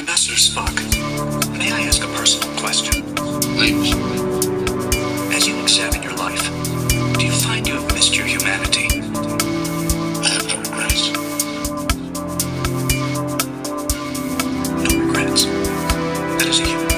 Ambassador Spock, may I ask a personal question? Please. As you examine your life, do you find you have missed your humanity? I have no regrets. No regrets? That is a human.